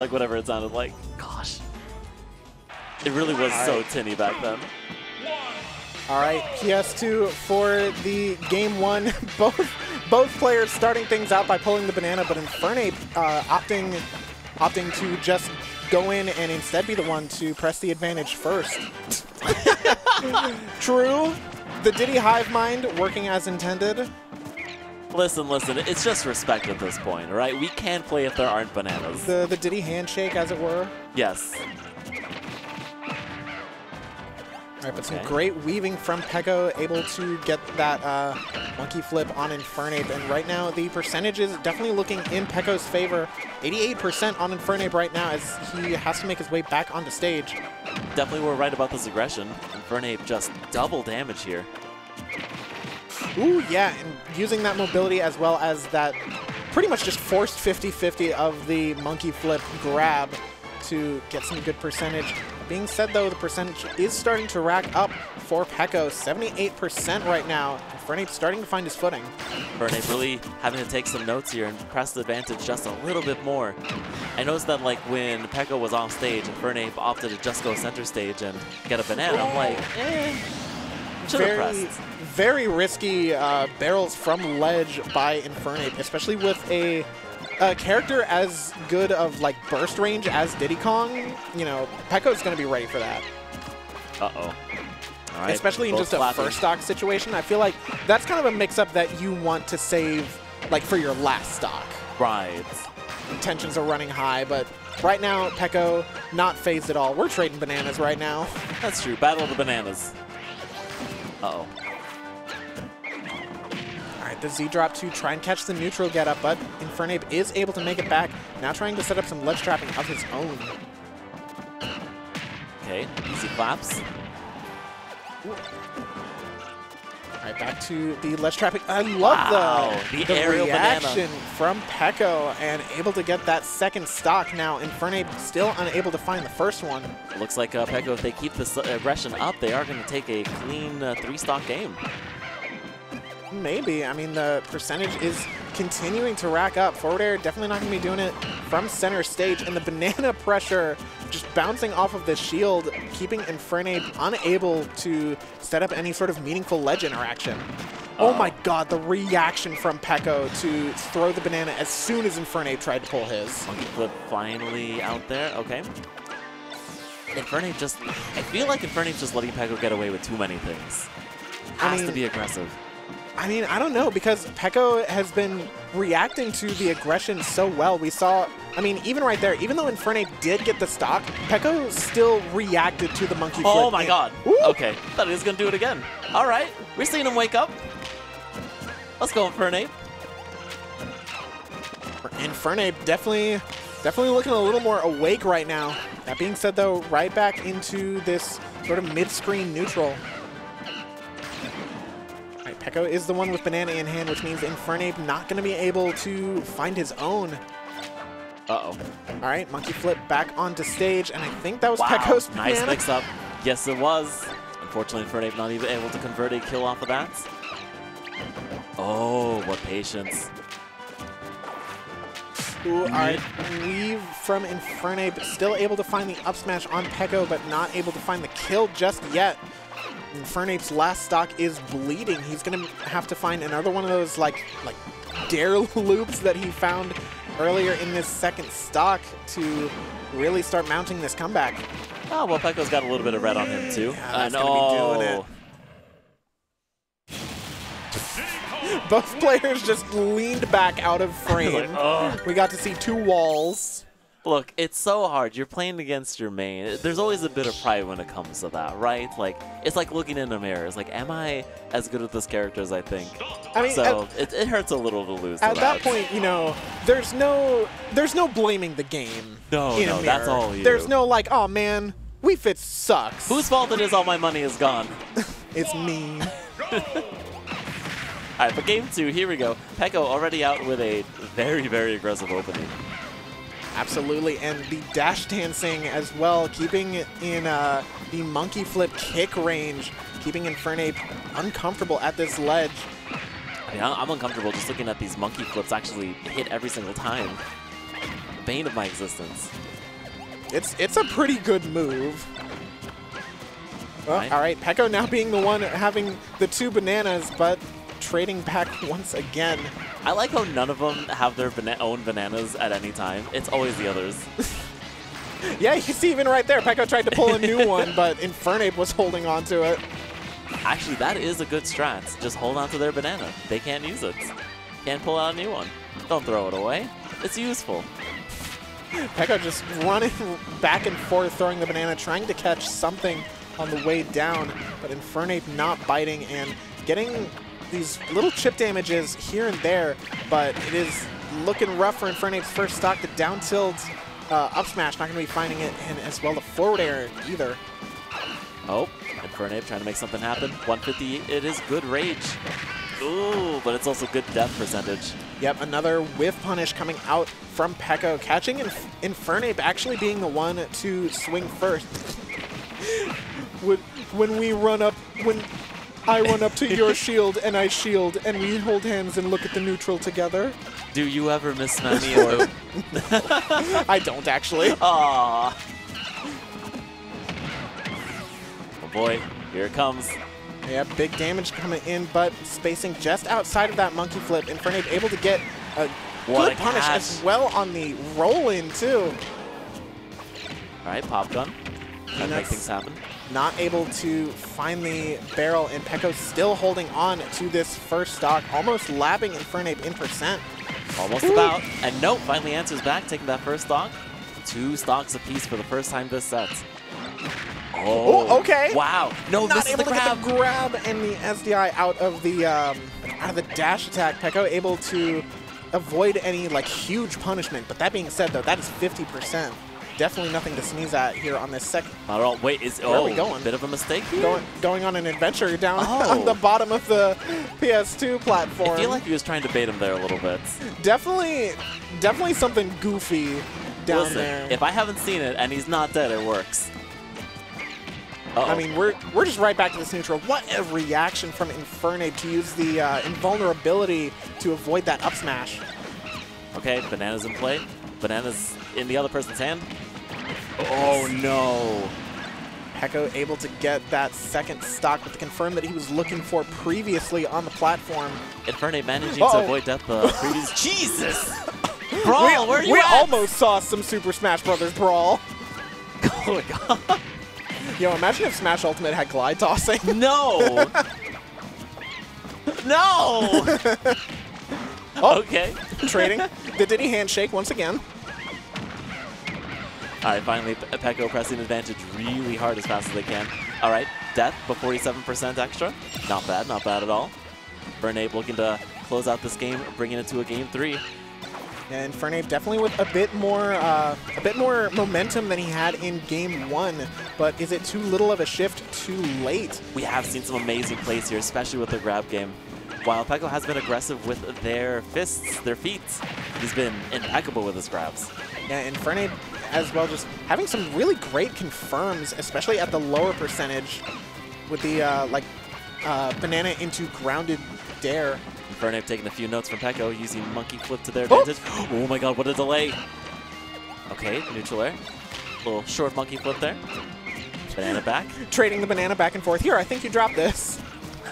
like whatever it sounded like. Gosh. It really was so tinny back then. All right, PS2 for the game one. both both players starting things out by pulling the banana, but Infernape uh, opting opting to just go in and instead be the one to press the advantage first. True, the Diddy Hive Mind working as intended. Listen, listen, it's just respect at this point, all right? We can't play if there aren't bananas. The the Diddy handshake, as it were. Yes. All right, but some great weaving from Peco, able to get that uh, monkey flip on Infernape. And right now, the percentage is definitely looking in Peco's favor. 88% on Infernape right now as he has to make his way back onto stage. Definitely were right about this aggression. Infernape just double damage here. Ooh, yeah, and using that mobility as well as that pretty much just forced 50-50 of the monkey flip grab to get some good percentage. Being said, though, the percentage is starting to rack up for Peco. 78% right now. Infernape starting to find his footing. Infernape really having to take some notes here and press the advantage just a little bit more. I noticed that like when Peco was off stage, Infernape opted to just go center stage and get a banana. I'm like, eh, should have very, pressed. very risky uh, barrels from ledge by Infernape, especially with a, a character as good of like burst range as Diddy Kong. You know, Peco's going to be ready for that, Uh-oh. All right, especially in both just a first stock situation. I feel like that's kind of a mix-up that you want to save like for your last stock. Right. Tensions are running high, but right now, Peco not phased at all. We're trading bananas right now. That's true. Battle of the bananas. Uh-oh. All right, the Z drop to try and catch the neutral get up, but Infernape is able to make it back. Now trying to set up some ledge trapping of his own. Okay, easy claps. All right, back to the ledge trapping. I love Wow, the, the aerial banana. from Peco and able to get that second stock. Now Infernape still unable to find the first one. Looks like uh, Peco, if they keep this uh, aggression up, they are going to take a clean uh, three-stock game. Maybe. I mean, the percentage is continuing to rack up. Forward air definitely not going to be doing it from center stage. And the banana pressure bouncing off of the shield, keeping Infernape unable to set up any sort of meaningful ledge interaction. Oh uh. my god, the reaction from Peco to throw the banana as soon as Infernape tried to pull his. Monkey flip finally out there. Okay. Infernape just... I feel like Infernape's just letting Peco get away with too many things. I Has to be aggressive. I mean, I don't know because Peco has been reacting to the aggression so well. We saw, I mean, even right there, even though Infernape did get the stock, Peco still reacted to the monkey oh flip. Oh my god. Ooh. Okay. Thought he was going to do it again. All right. We're seeing him wake up. Let's go, Infernape. Infernape definitely, definitely looking a little more awake right now. That being said, though, right back into this sort of mid-screen neutral. Peco is the one with banana in hand, which means Infernape not going to be able to find his own. Uh-oh. All right, monkey flip back onto stage, and I think that was Wow. Peco's Nice mix-up. Yes, it was. Unfortunately, Infernape not even able to convert a kill off of that. Oh, what patience. Right, weave from Infernape, still able to find the up smash on Peco, but not able to find the kill just yet. Infernape's last stock is bleeding. He's gonna have to find another one of those like like dare loops that he found earlier in this second stock to really start mounting this comeback. Oh, well, Peco's got a little bit of red on him, too. Yeah, that's and gonna be doing it. oh, Both players just leaned back out of frame. Like, ugh. we got to see two walls. Look, it's so hard. You're playing against your main. There's always a bit of pride when it comes to that, right? Like, it's like looking in a mirror. It's like, am I as good at this character as I think? I mean, so at- it, it hurts a little to lose. to at that point, you know, there's no there's no blaming the game. No, no, that's all you. There's no like, oh man, Wii Fit sucks. Whose fault it is all my money is gone? It's me. All right, but game two, here we go. Peco already out with a very, very aggressive opening. Absolutely, and the dash dancing as well, keeping in uh, the monkey flip kick range, keeping Infernape uncomfortable at this ledge. I mean, I'm uncomfortable just looking at these monkey flips actually hit every single time. The bane of my existence. It's it's a pretty good move. Well, All right, Peco now being the one having the two bananas, but trading back once again. I like how none of them have their bana own bananas at any time. It's always the others. Yeah, you can see even right there, Peco tried to pull a new one, but Infernape was holding on to it. Actually, that is a good strat. Just hold on to their banana. They can't use it. Can't pull out a new one. Don't throw it away. It's useful. Peco just running back and forth, throwing the banana, trying to catch something on the way down, but Infernape not biting and getting these little chip damages here and there, but it is looking rough for Infernape's first stock. The down tilt uh, up smash, not going to be finding it, and as well the forward air either. Oh, Infernape trying to make something happen. 150, it is good rage. Ooh, but it's also good death percentage. Yep, another whiff punish coming out from Peco, catching Inf Infernape actually being the one to swing first. when, when we run up, when I run up to your shield and I shield, and we hold hands and look at the neutral together. Do you ever miss Smash 4? I don't actually. Aww. Oh boy, here it comes. Yeah, big damage coming in, but spacing just outside of that monkey flip. Infernape able to get a What good a punish catch. as well on the roll in too. All right, pop gun. Trying to make things happen. Not able to find the barrel, and Peco still holding on to this first stock, almost lapping Infernape in percent. Almost about. And nope, finally answers back, taking that first stock. Two stocks apiece for the first time this set. Oh, okay. Wow. No, Not this is able the to grab. get the grab and the SDI out of the um, out of the dash attack. Peco able to avoid any like huge punishment. But that being said, though, that is 50%. Definitely nothing to sneeze at here on this second. Not at all. Wait, is Where are oh, we going? bit of a mistake here? Going, going on an adventure down Oh. on the bottom of the PS2 platform. I feel like he was trying to bait him there a little bit. definitely, definitely something goofy down Listen, there. if I haven't seen it and he's not dead, it works. Uh -oh. I mean, we're we're just right back to this neutral. What a reaction from Infernape to use the uh, invulnerability to avoid that up smash. okay, bananas in play. Bananas in the other person's hand. Oh no. Peco able to get that second stock, but to confirm that he was looking for previously on the platform. Infernape managing Uh-oh. to avoid death the uh, previous. Jesus! Brawl, we where are you we at? almost saw some Super Smash Brothers brawl. Oh my god. Yo, imagine if Smash Ultimate had glide tossing. No! no! Oh. Okay. Trading the Diddy handshake once again. All right, finally, Pe- Peco pressing advantage really hard as fast as they can. All right, death, but 47% extra. Not bad, not bad at all. Bernabe looking to close out this game, bringing it to a game three. And Infernape definitely with a bit more uh, a bit more momentum than he had in game one. But is it too little of a shift too late? We have seen some amazing plays here, especially with the grab game. While Peco has been aggressive with their fists, their feet, he's been impeccable with his grabs. Yeah, Infernape as well just having some really great confirms, especially at the lower percentage with the uh, like uh, banana into grounded dare. Infernape taking a few notes from Peco, using monkey flip to their Oh! advantage. Oh my god, what a delay. Okay, neutral air. Little short monkey flip there. Banana back. Trading the banana back and forth. Here, I think you dropped this.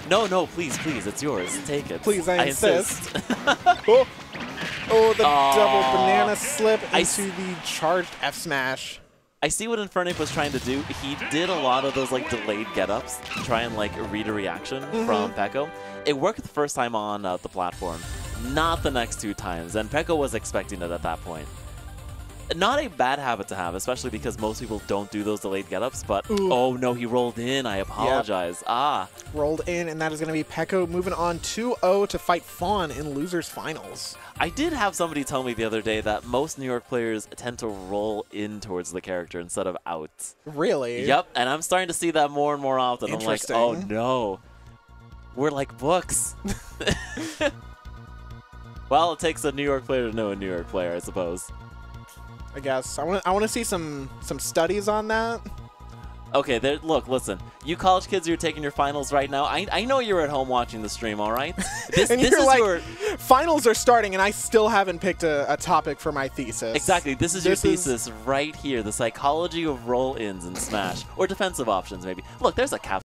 No, no, please, please, it's yours. Take it. Please, I insist. Oh, oh the Aw. double banana slip I into the charged F smash. I see what Infernape was trying to do. He did a lot of those like delayed get-ups to try and like read a reaction from Peco. It worked the first time on uh, the platform, not the next two times, and Peco was expecting it at that point. Not a bad habit to have, especially because most people don't do those delayed get-ups, but Ooh. oh no, he rolled in. I apologize. Ah, Rolled in, and that is going to be Peco moving on 2-0 to fight Fawn in losers finals. I did have somebody tell me the other day that most New York players tend to roll in towards the character instead of out. Really? Yep, and I'm starting to see that more and more often. I'm like, oh no, we're like books. well, it takes a New York player to know a New York player, I suppose. I guess. I want I want to see some some studies on that. Okay, there, look, listen. You college kids who are taking your finals right now, I, I know you're at home watching the stream, all right? This, and this you're is like, your finals are starting, and I still haven't picked a, a topic for my thesis. exactly. This is This your is- thesis right here: the psychology of roll-ins in Smash, or defensive options, maybe. Look, there's a cap.